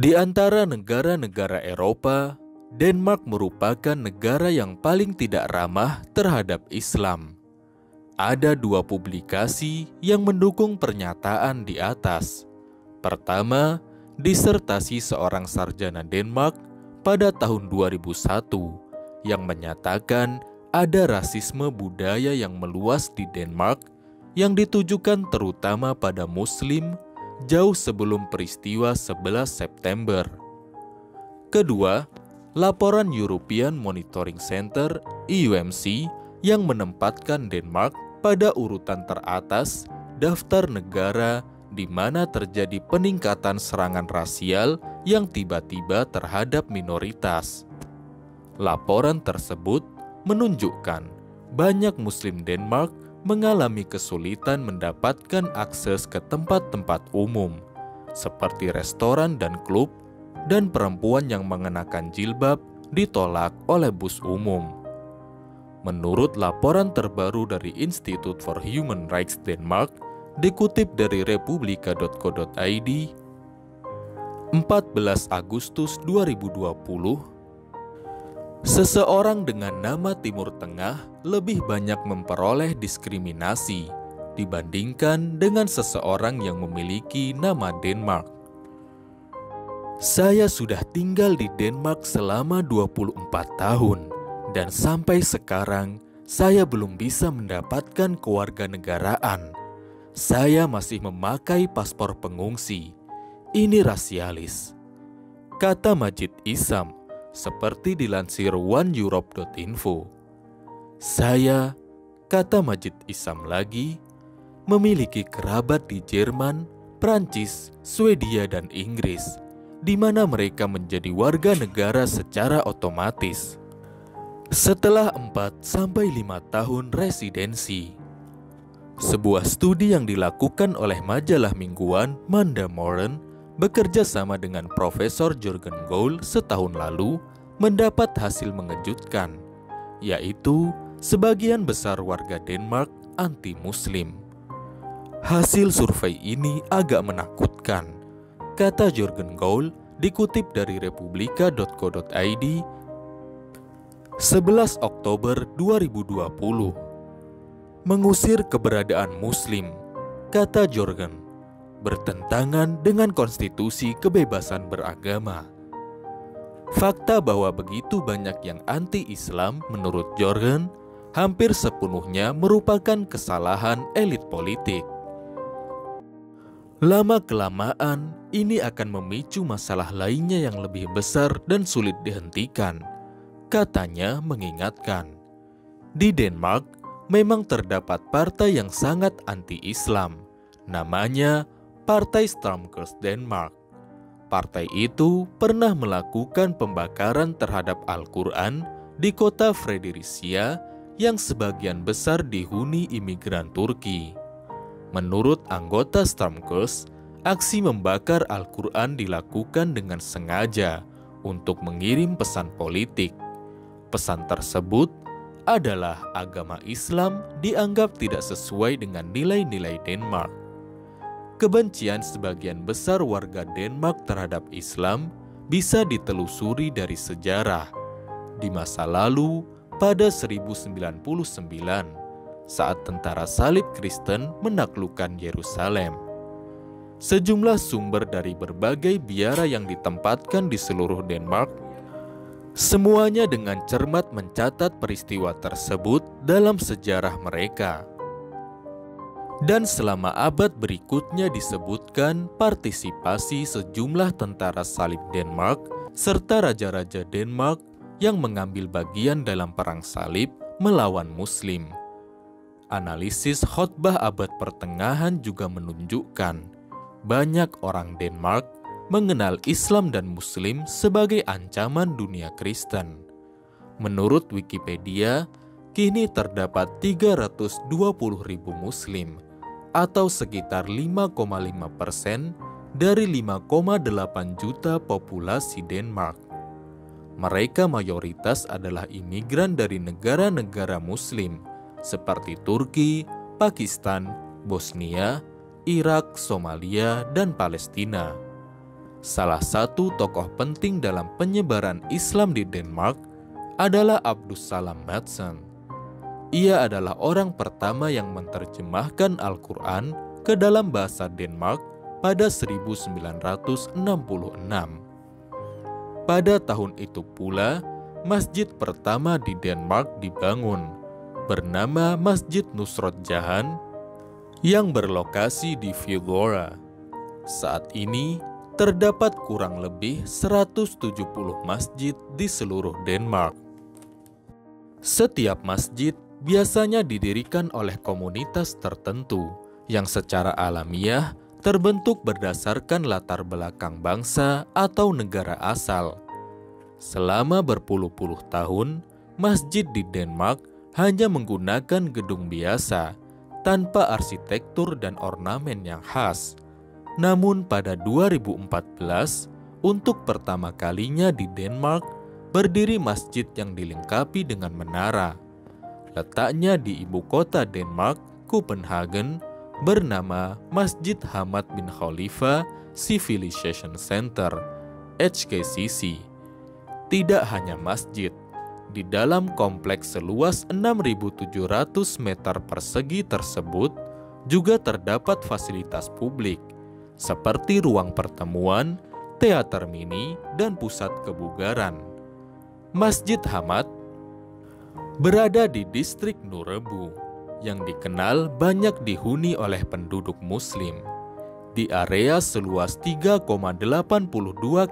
Di antara negara-negara Eropa, Denmark merupakan negara yang paling tidak ramah terhadap Islam. Ada dua publikasi yang mendukung pernyataan di atas. Pertama, disertasi seorang sarjana Denmark pada tahun 2001 yang menyatakan ada rasisme budaya yang meluas di Denmark yang ditujukan terutama pada Muslim jauh sebelum peristiwa 11 September. Kedua, laporan European Monitoring Center (EUMC) yang menempatkan Denmark pada urutan teratas daftar negara di mana terjadi peningkatan serangan rasial yang tiba-tiba terhadap minoritas. Laporan tersebut menunjukkan banyak Muslim Denmark mengalami kesulitan mendapatkan akses ke tempat-tempat umum, seperti restoran dan klub, dan perempuan yang mengenakan jilbab ditolak oleh bus umum. Menurut laporan terbaru dari Institute for Human Rights Denmark, dikutip dari republika.co.id, 14 Agustus 2020, Seseorang dengan nama Timur Tengah lebih banyak memperoleh diskriminasi dibandingkan dengan seseorang yang memiliki nama Denmark. Saya sudah tinggal di Denmark selama 24 tahun dan sampai sekarang saya belum bisa mendapatkan kewarganegaraan. Saya masih memakai paspor pengungsi. Ini rasialis. Kata Majid Isam seperti dilansir oneeurope.info. Saya, kata Majid Isam lagi, memiliki kerabat di Jerman, Prancis, Swedia, dan Inggris, di mana mereka menjadi warga negara secara otomatis. Setelah 4 sampai 5 tahun residensi, sebuah studi yang dilakukan oleh majalah mingguan Manda Moran bekerja sama dengan Profesor Jürgen Goul setahun lalu mendapat hasil mengejutkan, yaitu sebagian besar warga Denmark anti-Muslim. Hasil survei ini agak menakutkan, kata Jürgen Goul dikutip dari republika.co.id 11 Oktober 2020. Mengusir keberadaan Muslim, kata Jorgen bertentangan dengan konstitusi kebebasan beragama. Fakta bahwa begitu banyak yang anti-Islam menurut Jorgen hampir sepenuhnya merupakan kesalahan elit politik. Lama-kelamaan, ini akan memicu masalah lainnya yang lebih besar dan sulit dihentikan. Katanya mengingatkan, di Denmark memang terdapat partai yang sangat anti-Islam. Namanya Partai Stormkurs Denmark. Partai itu pernah melakukan pembakaran terhadap Al-Quran di kota Fredericia yang sebagian besar dihuni imigran Turki. Menurut anggota Stormkurs, aksi membakar Al-Quran dilakukan dengan sengaja untuk mengirim pesan politik. Pesan tersebut adalah agama Islam dianggap tidak sesuai dengan nilai-nilai Denmark kebencian sebagian besar warga Denmark terhadap Islam bisa ditelusuri dari sejarah. Di masa lalu, pada 1099, saat tentara salib Kristen menaklukkan Yerusalem. Sejumlah sumber dari berbagai biara yang ditempatkan di seluruh Denmark semuanya dengan cermat mencatat peristiwa tersebut dalam sejarah mereka dan selama abad berikutnya disebutkan partisipasi sejumlah tentara salib Denmark serta raja-raja Denmark yang mengambil bagian dalam perang salib melawan Muslim. Analisis khotbah abad pertengahan juga menunjukkan banyak orang Denmark mengenal Islam dan Muslim sebagai ancaman dunia Kristen. Menurut Wikipedia, kini terdapat 320 ribu Muslim atau sekitar 5,5 persen dari 5,8 juta populasi Denmark. Mereka mayoritas adalah imigran dari negara-negara Muslim seperti Turki, Pakistan, Bosnia, Irak, Somalia, dan Palestina. Salah satu tokoh penting dalam penyebaran Islam di Denmark adalah Abdus Salam Madsen. Ia adalah orang pertama yang menerjemahkan Al-Quran ke dalam bahasa Denmark pada 1966. Pada tahun itu pula, masjid pertama di Denmark dibangun, bernama Masjid Nusrat Jahan, yang berlokasi di Vigora. Saat ini, terdapat kurang lebih 170 masjid di seluruh Denmark. Setiap masjid biasanya didirikan oleh komunitas tertentu yang secara alamiah terbentuk berdasarkan latar belakang bangsa atau negara asal. Selama berpuluh-puluh tahun, masjid di Denmark hanya menggunakan gedung biasa tanpa arsitektur dan ornamen yang khas. Namun pada 2014, untuk pertama kalinya di Denmark, berdiri masjid yang dilengkapi dengan menara. Letaknya di ibu kota Denmark, Copenhagen, bernama Masjid Hamad bin Khalifa Civilization Center, HKCC. Tidak hanya masjid, di dalam kompleks seluas 6.700 meter persegi tersebut juga terdapat fasilitas publik, seperti ruang pertemuan, teater mini, dan pusat kebugaran. Masjid Hamad berada di distrik Nurebu, yang dikenal banyak dihuni oleh penduduk muslim. Di area seluas 3,82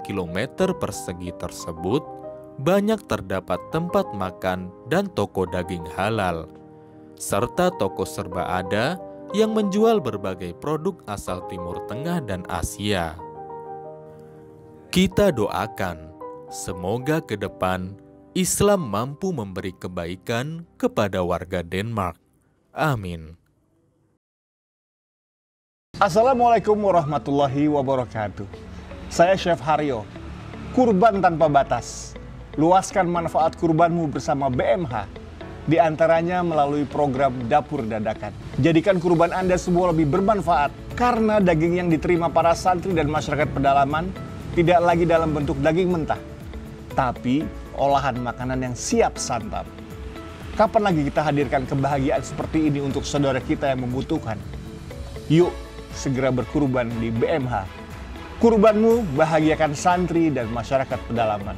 km persegi tersebut, banyak terdapat tempat makan dan toko daging halal, serta toko serba ada yang menjual berbagai produk asal Timur Tengah dan Asia. Kita doakan, semoga ke depan Islam mampu memberi kebaikan kepada warga Denmark. Amin. Assalamualaikum warahmatullahi wabarakatuh. Saya Chef Haryo. Kurban tanpa batas. Luaskan manfaat kurbanmu bersama BMH di antaranya melalui program dapur dadakan. Jadikan kurban Anda semua lebih bermanfaat karena daging yang diterima para santri dan masyarakat pedalaman tidak lagi dalam bentuk daging mentah, tapi olahan makanan yang siap santap. Kapan lagi kita hadirkan kebahagiaan seperti ini untuk saudara kita yang membutuhkan? Yuk, segera berkurban di BMH. Kurbanmu bahagiakan santri dan masyarakat pedalaman.